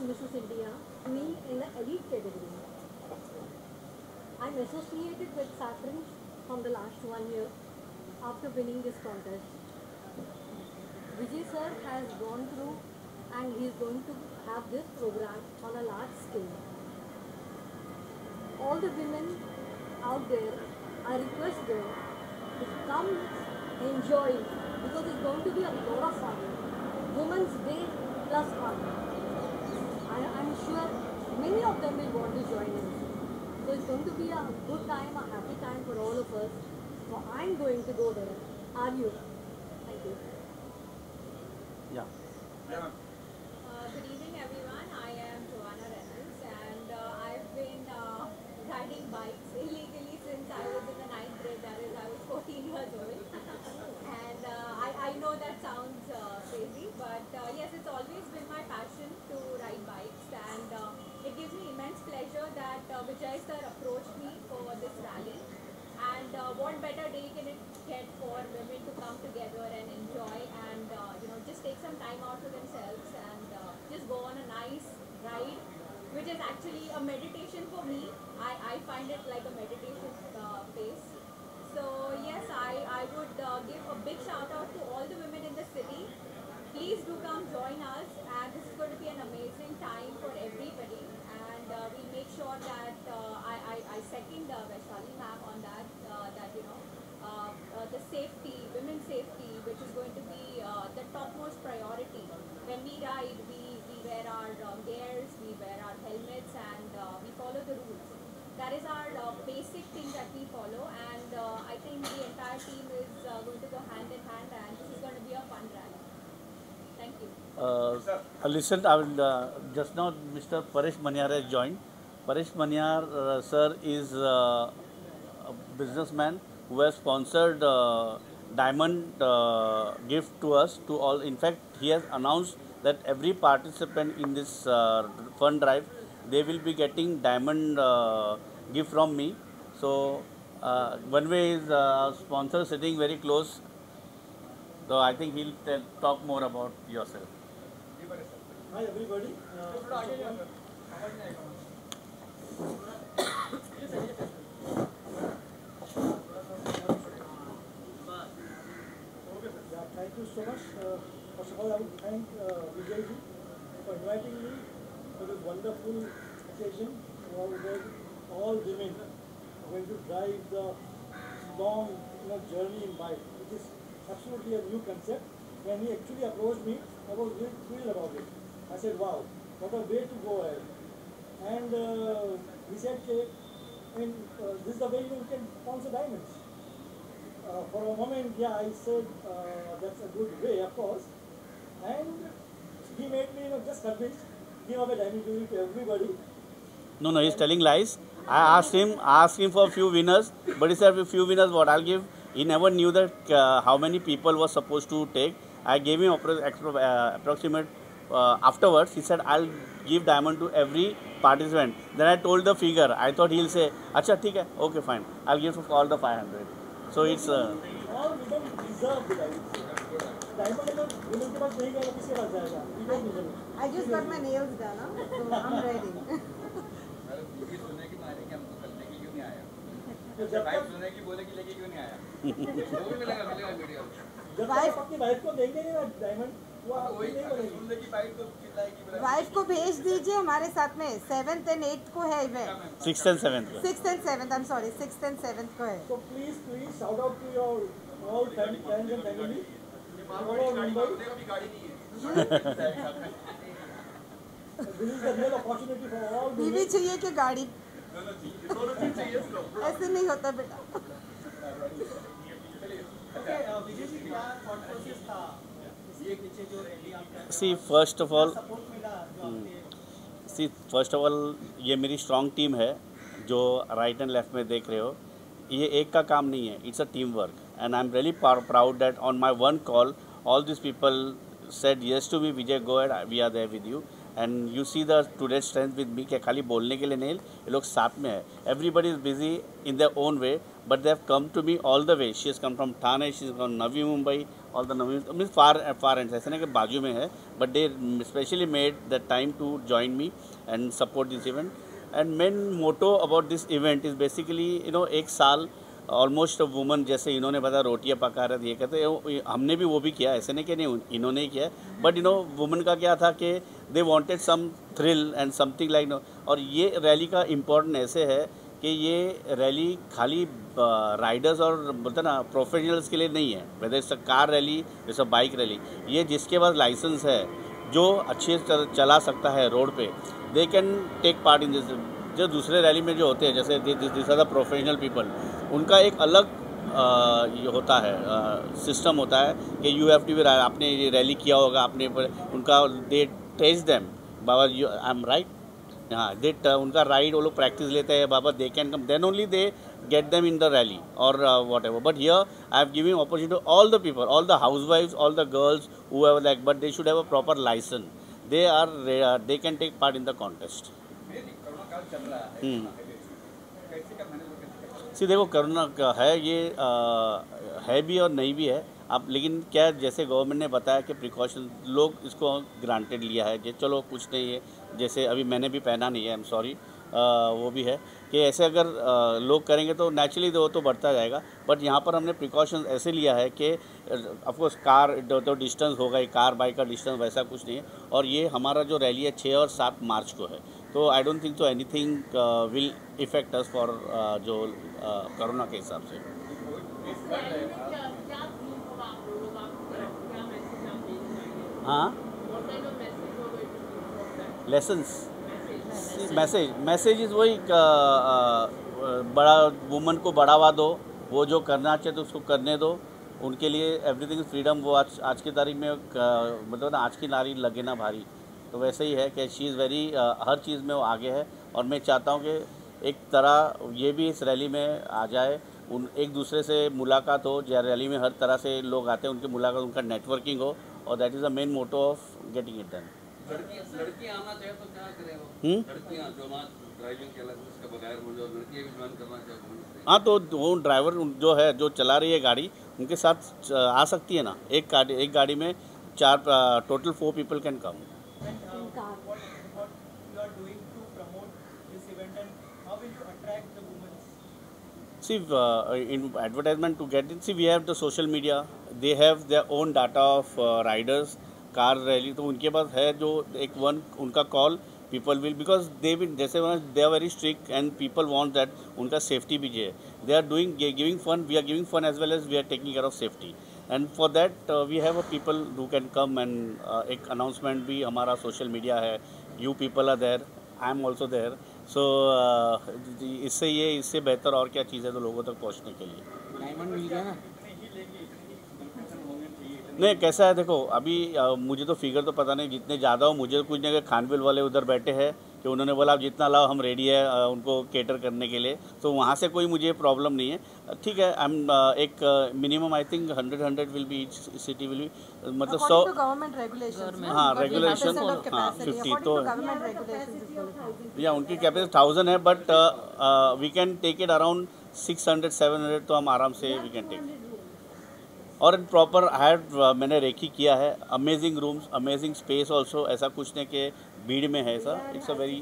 Mrs. India, queen in the elite category. I'm associated with Saffron from the last one year after winning this contest. Vijay sir has gone through and he is going to have this program on a large scale. All the women out there, I request them to come enjoy because it's going to be a lot of fun. Women's Day plus fun. I, I'm sure want to join us. So it's going to be a good time, a happy time for all of us. So I'm going to go there. Are you? Thank you. Yeah. Uh, good evening, everyone. I am Joanna Reynolds, and uh, I've been uh, riding bikes illegally since I was in the ninth grade. That is, I was 14 years old. and uh, I, I know that sounds uh, crazy, but uh, yes, it's always been my passion to ride bikes, and uh, it gives me immense pleasure that uh, Vijay sir approached me for this rally. And uh, what better day can it get for women to come together and enjoy and uh, you know just take some time out for themselves and uh, just go on a nice ride, which is actually a meditation for me. I, I find it like a meditation uh, place. So yes, I, I would uh, give a big shout out to all the women in the city. Please do come join us and this is going to be an amazing time for everybody and uh, we'll make sure that uh, I, I, I second uh, Vaishali ma'am on that, uh, that you know, uh, uh, the safety, women's safety, which is going to be uh, the topmost priority. When we ride, we, we wear our uh, gears, we wear our helmets and uh, we follow the rules. That is our uh, basic thing that we follow and uh, I think the entire team is uh, going to go hand in hand and this is going to be a fun rally. Thank you. Uh, listen, I will uh, just now Mr. Paresh Manyar has joined. Paresh Manyar, uh, sir, is uh, a businessman who has sponsored uh, diamond uh, gift to us to all. In fact, he has announced that every participant in this uh, fund drive they will be getting diamond uh, gift from me. So uh, one way is uh, sponsor sitting very close. So I think he'll tell, talk more about yourself. Hi everybody. Uh, thank you so much. All, I would thank uh, Vijay ji for inviting me for this wonderful occasion where all women are going to drive the long you know, journey in bike, which is absolutely a new concept. When he actually approached me, I was really thrilled about it. I said, wow, what a way to go ahead. And uh, he said, I mean, uh, this is the way you can sponsor diamonds. Uh, for a moment, yeah, I said uh, that's a good way, of course. And he made me, you know, just convinced, give away diamond jewelry to everybody. No, no, he's telling lies. I asked him, asked him for a few winners, but he said, a few winners, what I'll give. He never knew that uh, how many people was supposed to take. I gave him uh, approximate uh, afterwards. He said, I'll give diamond to every participant. Then I told the figure. I thought he'll say, Acha, hai. okay, fine. I'll give all the 500. So it's... Uh, all within तो. I just got my nails done, so I'm ready. तो wife की बोले कि लेके क्यों नहीं आया वो भी मिलेगा मिलेगा वीडियो जब तक आप अपनी वाइफ को देंगे नहीं ना डायमंड वो तो आपकी वही नहीं अगर बनेगी सुन ले की बाइक तो चिल्लाएगी बोला वाइफ को भेज दीजिए हमारे साथ में सेवेंथ एंड एट्थ को है event sixth and seventh. Six and seventh I am sorry six and seventh को है So please, please shout out to your all friends, friends and बीवी चाहिए कि गाड़ी? ऐसे नहीं होता बेटा। सी फ़र्स्ट ऑफ़ आपके सी फ़र्स्ट ऑफ़ ऑल ये मेरी स्ट्रॉन्ग टीम है, जो राइट एंड लेफ़्ट में देख रहे हो। ये एक का काम नहीं है it's a team work and I am really proud that on my one call all this people said yes to me Vijay go ahead we are there with you and you see the today strength with me क्या खाली बोलने के लिए नहीं, ये लोग साथ में है। Everybody is busy in their own way but they have come to me all the way she is come from Thane she is from Navi Mumbai all the Naveen means far far and ऐसे नहीं कि बाजू में है but they specially made the time to join me and support this event and main motto about this event is basically you know एक साल almost woman जैसे इन्होंने बताया, रोटियाँ पका रहे थे, ये कहते हमने भी वो भी किया, ऐसे नहीं कि नहीं, इन्होंने ही किया बट यू नो वुमन का क्या था कि they wanted some thrill and something like no और ये रैली का इम्पोर्टेंट ऐसे है कि ये रैली खाली राइडर्स और बोलते ना प्रोफेशनल्स के लिए नहीं है। It's a car rally a bike rally ये जिसके पास लाइसेंस है, जो अच्छे से चला सकता है रोड पे they can take part in this जो दूसरे रैली में जो होते हैं, जैसे this are the professional people उनका एक अलग आ, ये होता है सिस्टम होता है कि यू हैव टू बी आपने ये रैली किया होगा आपने उनका दे टेस्ट देम बाबा यू आई एम राइट हाँ दे उनका राइड वो लोग प्रैक्टिस लेते हैं बाबा they can come then only they get them in the rally और whatever but here I have giving opportunity to all the people all the house wives all the girls who have like but they should have a proper license they are they can take part in the contest see देखो corona का है ये आ, है भी और नहीं भी है। अब लेकिन क्या जैसे गवर्नमेंट ने बताया कि प्रिकॉशन लोग इसको ग्रांटेड लिया है कि चलो कुछ नहीं है। जैसे अभी मैंने भी पहना नहीं है आई एम सॉरी वो भी है कि ऐसे अगर आ, लोग करेंगे तो नेचुरली वो तो बढ़ता जाएगा। बट यहाँ पर हमने प्रिकॉशन ऐसे लिया है कि ऑफकोर्स कार तो, तो डिस्टेंस होगा ही कार बाइक का डिस्टेंस वैसा कुछ नहीं है। और ये हमारा जो रैली है छः और सात मार्च को है। तो आई डोंट थिंक तो anything will effect us for जो कोरोना के हिसाब से। हाँ? लेसन्स मैसेज मैसेज इज़ वही बड़ा वुमन को बढ़ावा दो, वो जो करना चाहे तो उसको करने दो। उनके लिए एवरीथिंग फ्रीडम वो आज आज की तारीख में मतलब ना, आज की नारी लगे ना भारी। तो वैसे ही है कि शी इज़ वेरी हर चीज़ में वो आगे है और मैं चाहता हूँ कि एक तरह ये भी इस रैली में आ जाए उन एक दूसरे से मुलाकात हो जो रैली में हर तरह से लोग आते हैं उनकी मुलाकात उनका नेटवर्किंग हो और that is the main motto of getting it done हाँ तो वो ड्राइवर जो है जो चला रही है गाड़ी उनके साथ आ सकती है ना? एक गाड़ी एक गाड़ी में चार total four people can come in car. What, what you are doing to promote this event and how will you attract the women? See, uh, in advertisement to get it, see, we have the social media. They have their own data of uh, riders, car rally तो उनके पास है जो एक one उनका call people will because they will जैसे they are very strict and people want that उनका safety भी है. They are doing giving fun we are giving fun as well as we are taking care of safety and for that we have a people who can come and एक announcement भी हमारा social media है. You people are there I am also there so so, इससे ये इससे बेहतर और क्या चीज़ है तो लोगों तक पहुँचने के लिए। डायमंड मिल गया ना? नहीं कैसा है? देखो अभी मुझे तो फिगर तो पता नहीं जितने ज़्यादा हो मुझे तो कुछ नहीं खानविल खानबिल वाले उधर बैठे हैं कि उन्होंने बोला आप जितना लाओ हम रेडी है उनको केटर करने के लिए तो वहाँ से कोई मुझे प्रॉब्लम नहीं है ठीक है आई एम एक minimum I think hundred hundred will be city will be मतलब सौ regulations, no? हाँ, But regulation, 50% of हाँ, फिफ्टी तो-. या उनकी कैपेसिटी थाउज़ेंड है but we can take it around six hundred seven hundred तो हम आराम से वी कैन टेक और इन प्रॉपर हाई uh, मैंने रेखी किया है। Amazing rooms amazing space also ऐसा कुछ नहीं के भीड़ में है ऐसा। इट्स अ वेरी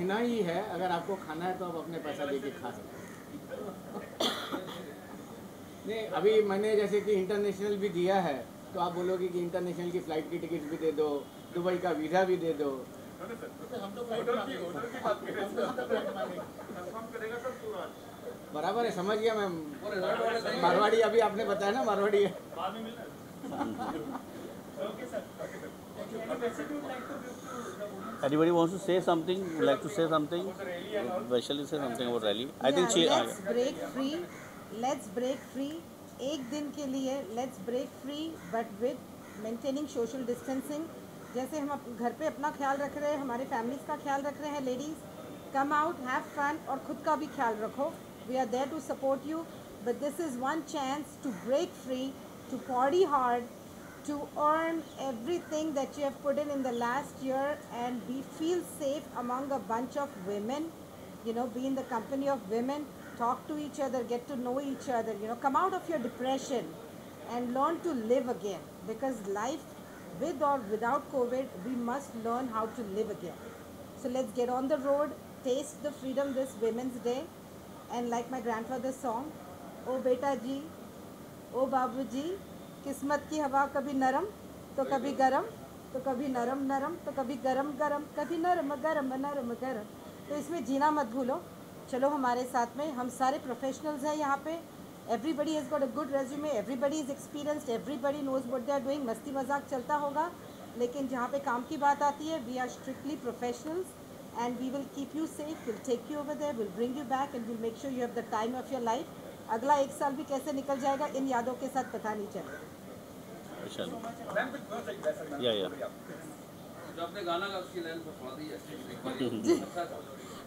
सब ही है अगर आपको खाना है तो आप अपने पैसा दे के खा सकते हैं। नहीं अभी मैंने जैसे कि इंटरनेशनल भी दिया है तो आप बोलोगे कि इंटरनेशनल की फ़्लाइट की टिकट भी दे दो दुबई का वीज़ा भी दे दो। होटल की होटल की बात कर रहे हैं कंफर्म करेगा सर बराबर है समझ गया मैं मारवाड़ी अभी आपने बताया ना मारवाड़ी है। Anybody wants to say something? Would like to say something? Vaishali say something about rally. I think she. Yeah, let's break free. Let's break free. एक दिन के लिए let's break free but with maintaining social distancing जैसे हम घर पे अपना ख्याल रख रहे हैं हमारे फैमिलीज़ का ख्याल रख रहे हैं ladies come out have fun और खुद का भी ख्याल रखो we are there to support you but this is one chance to break free to party hard to earn everything that you have put in in the last year and be feel safe among a bunch of women you know be in the company of women talk to each other get to know each other you know come out of your depression and learn to live again. Because life with or without covid we must learn how to live again. So let's get on the road taste the freedom this women's day. And like my grandfather's song oh beta ji oh babu ji किस्मत की हवा कभी नरम तो कभी गरम तो कभी नरम नरम तो कभी गरम गरम, कभी नरम गरम नरम गरम। तो इसमें जीना मत भूलो। चलो हमारे साथ में, हम सारे प्रोफेशनल्स हैं यहाँ पे। Everybody has got a good resume everybody is experienced everybody knows what they are doing मस्ती मज़ाक चलता होगा। लेकिन जहाँ पे काम की बात आती है we are strictly professionals and we will keep you safe will take you over there will bring you back and will make sure you have the time of your life अगला एक साल भी कैसे निकल जाएगा इन यादों के साथ पता नहीं चलेगा या या। है अच्छा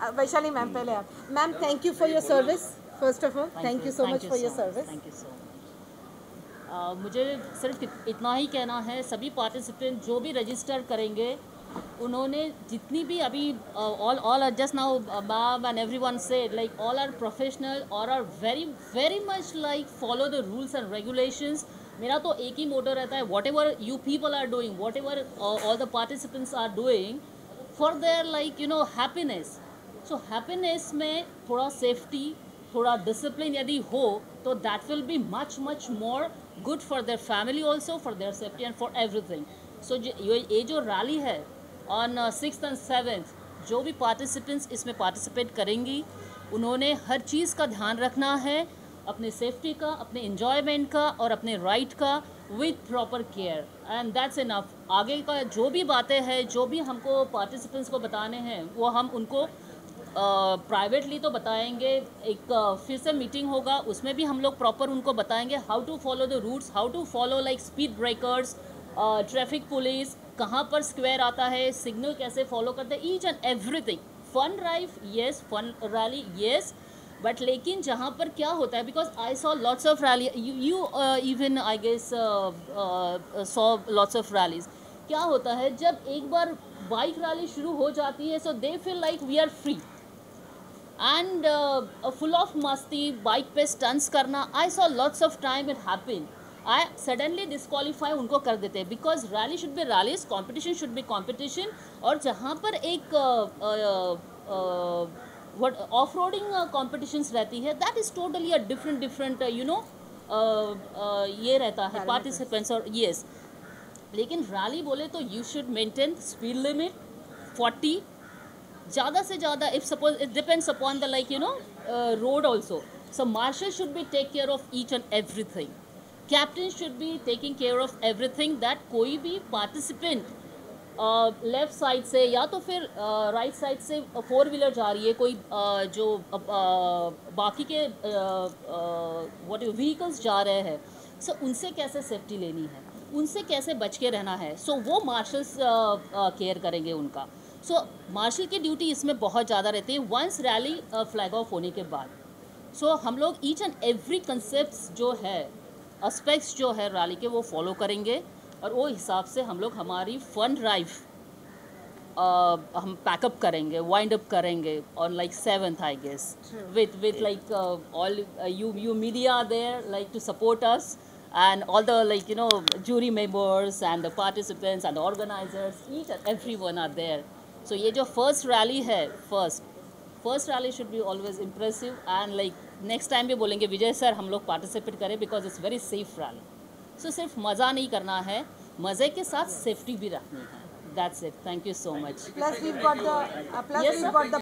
Uh, वैशाली मैम पहले आप। Ma'am thank you for your service first of all thank you so much for your service thank you so much मुझे सिर्फ़ इतना ही कहना है सभी पार्टिसिपेंट जो भी रजिस्टर करेंगे उन्होंने जितनी भी अभी all all just now ma'am and every one से लाइक ऑल आर प्रोफेशनल और are very very much like follow the rules and regulations मेरा तो एक ही मोटो रहता है whatever you people are doing whatever all the participants are doing for their like you know happiness so happiness में थोड़ा safety थोड़ा discipline यदि हो तो that will be much much more good for their family also for their safety and for everything so ये जो rally है on six and seventh जो भी पार्टिसिपेंट्स इसमें पार्टिसिपेट करेंगी उन्होंने हर चीज़ का ध्यान रखना है अपने सेफ्टी का अपने इन्जॉयमेंट का और अपने राइट का with proper care and that's enough आगे का जो भी बातें हैं जो भी हमको पार्टिसिपेंट्स को बताने हैं वो हम उनको प्राइवेटली uh, तो बताएँगे. एक अ, फिर से मीटिंग होगा उसमें भी हम लोग प्रॉपर उनको बताएँगे how to follow the routes how to follow like speed breakers traffic police कहाँ पर स्क्वायर आता है सिग्नल कैसे फॉलो करते हैं each and everything fun drive yes fun rally yes but लेकिन जहाँ पर क्या होता है because I saw lots of rally you even I guess saw lots of rallies क्या होता है, जब एक बार बाइक रैली शुरू हो जाती है so they feel like we are free and full of मस्ती बाइक पे स्टंट्स करना I saw lots of time it happen I suddenly disqualify उनको कर देते हैं। Because rally should be rallies competition should be competition और जहाँ पर एक वट ऑफ़ रोडिंग कॉम्पिटिशन्स रहती है that is totally a different different you know ये रहता है पार्टिसिपेंट्स और येस लेकिन रैली बोले तो you should maintain speed limit 40 ज़्यादा से ज़्यादा if suppose it depends upon the like you know road also so marshal should be take care of each and everything captain should be taking care of everything that कोई भी participant left side से या तो फिर right uh, side से four wheeler जा रही है कोई uh, जो बाकी के वट व्हीकल्स जा रहे हैं सो so, उनसे कैसे सेफ्टी लेनी है उनसे कैसे बच के रहना है सो so, वो मार्शल्स केयर करेंगे उनका सो so, मार्शल की ड्यूटी इसमें बहुत ज़्यादा रहती है वंस रैली फ्लैग ऑफ़ होने के बाद सो so, हम लोग ईच एंड एवरी कंसेप्ट जो है एस्पेक्ट्स जो है रैली के वो फॉलो करेंगे और वो हिसाब से हम लोग हमारी फंड ड्राइव हम पैकअप करेंगे वाइंड अप करेंगे on like seventh I guess with with like all you you media there like to support us and all the like you know jury members and the participants and organisers each and every one are there so ये जो first rally है first first rally should be always impressive and like next time भी बोलेंगे Vijay sir हम लोग participate करें because it's very safe run so सिर्फ़ मज़ा नहीं करना है मज़े के साथ सेफ्टी भी रखनी है। That's it thank you so much plus